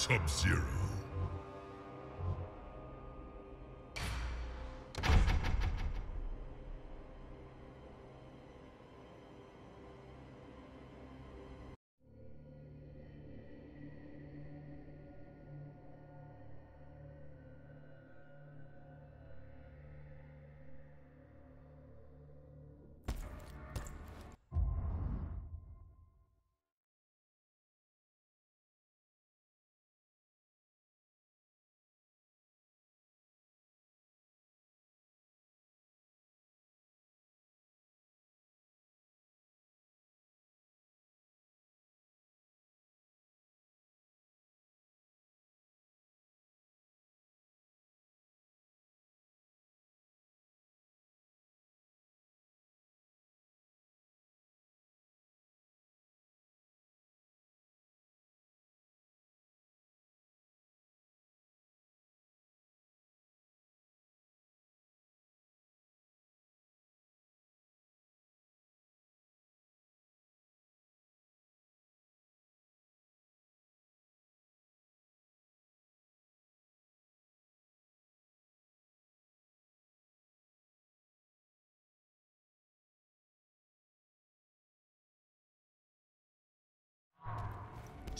Sub-Zero.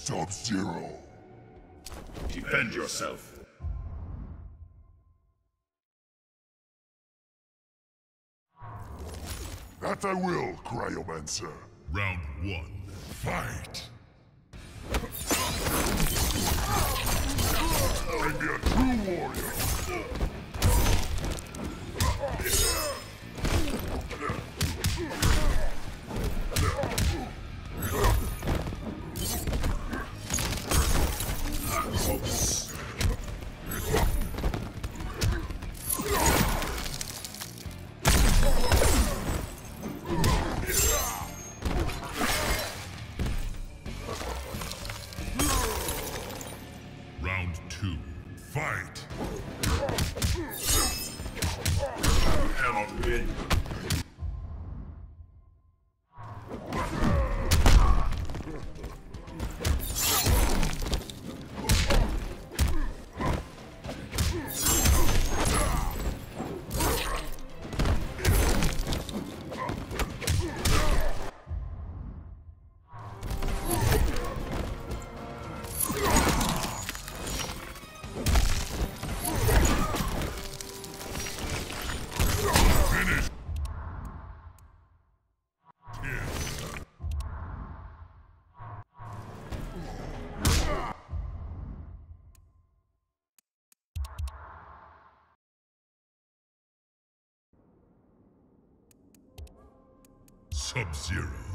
Sub-Zero. Defend yourself. That I will, Cryomancer. Round one. Fight! Make me a true warrior! Fight! Win. Finish! Sub-Zero.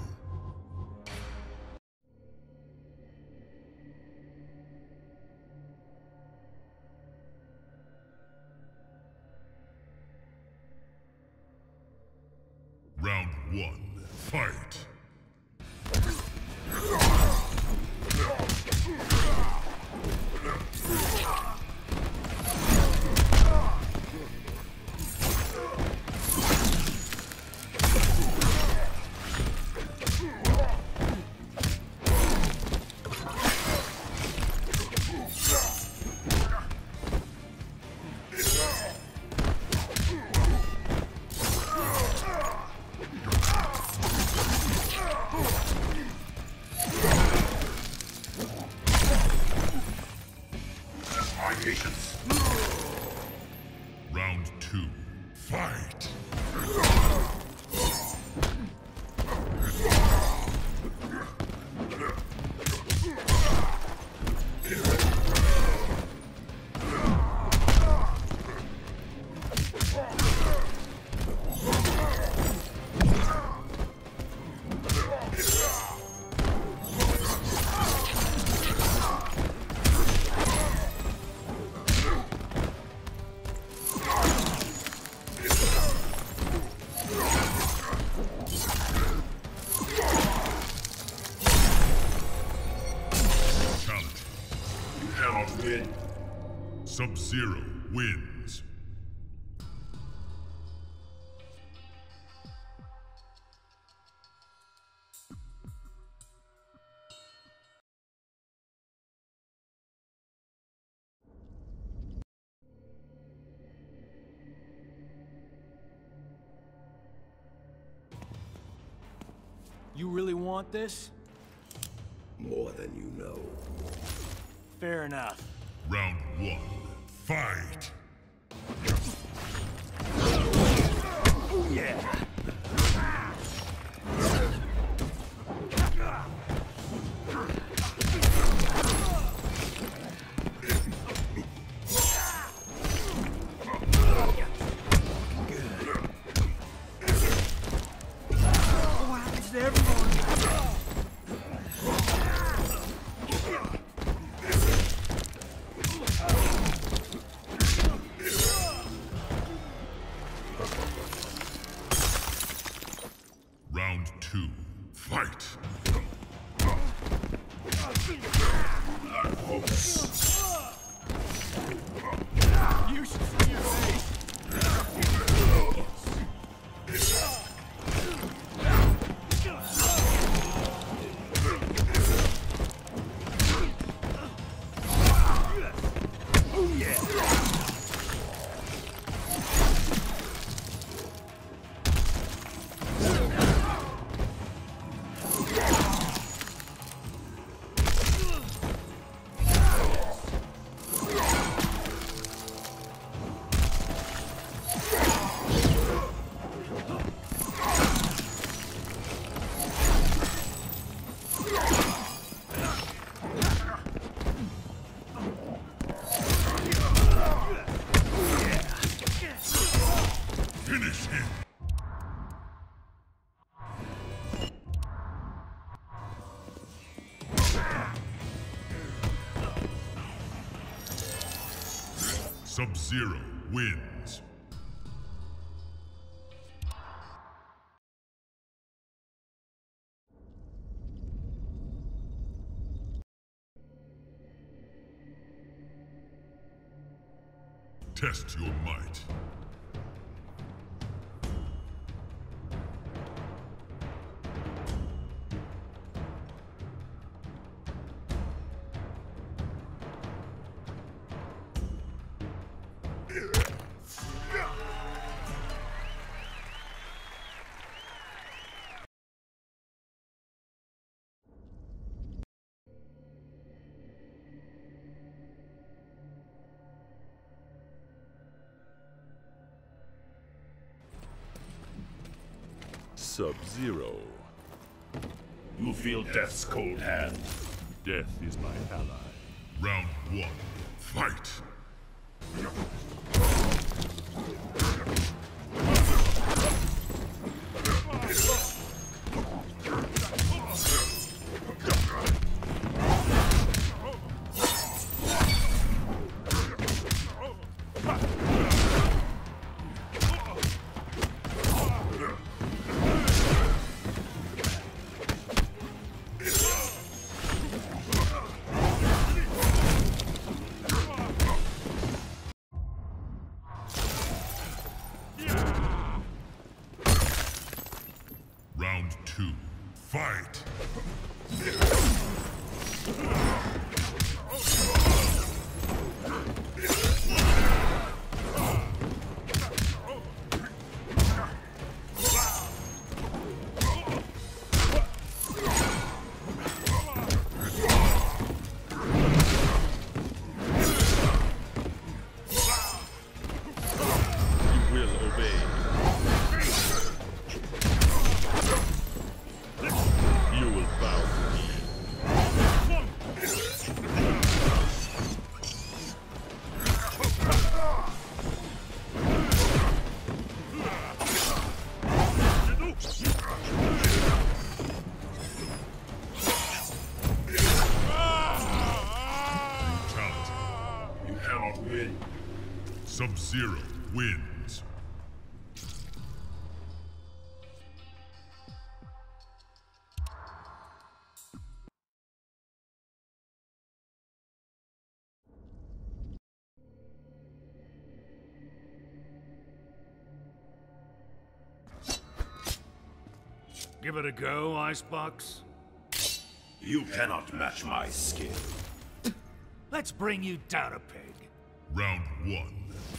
My cannot win. Sub-Zero wins. You really want this? More than you know. Fair enough. Round one. Fight! Yeah! Finish him! Sub-Zero wins. Test your might. Sub-Zero. You feel death's cold hand. Death is my ally. Round one. Fight! Sub-Zero wins. Give it a go, Icebox. You cannot match my skill. Let's bring you down a peg. Round one.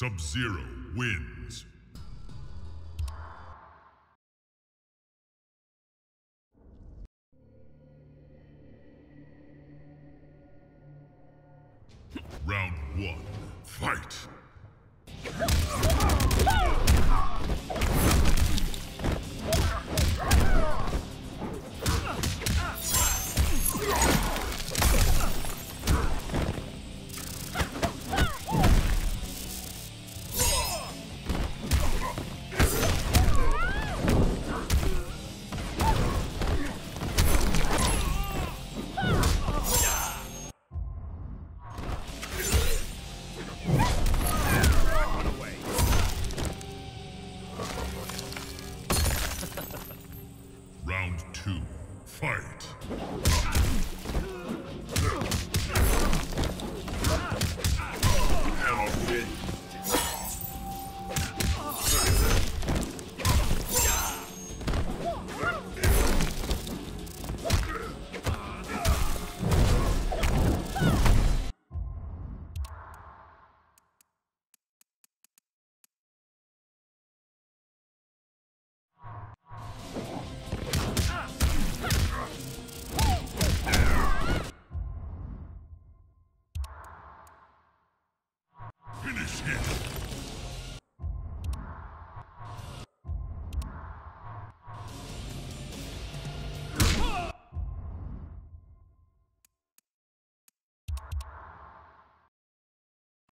Sub-Zero wins. Round two, fight!